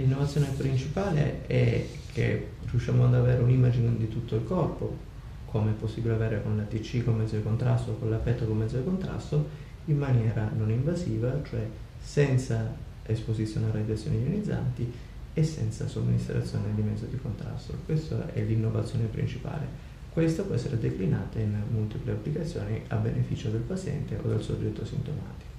l'innovazione principale è che riusciamo ad avere un'immagine di tutto il corpo, come è possibile avere con la TC come mezzo di contrasto o con la PET come mezzo di contrasto, in maniera non invasiva, cioè senza esposizione a radiazioni ionizzanti e senza somministrazione di mezzo di contrasto. Questa è l'innovazione principale. Questa può essere declinata in multiple applicazioni a beneficio del paziente o del soggetto sintomatico.